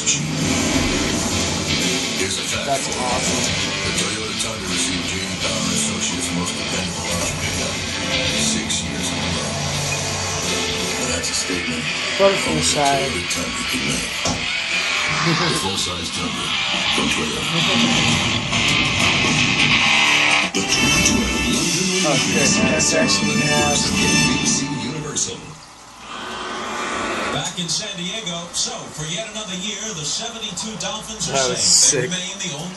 Here's a fact. That's for awesome. You. The Toyota Tundra received J.D. Power Associates Most Dependable Large six years in a row. That's a statement. Wonderful side. Tundra can make. the full-size Tundra from Toyota. the Toyota London. Oh. That's actually. Back in San Diego, so for yet another year, the 72 Dolphins are saying they remain the only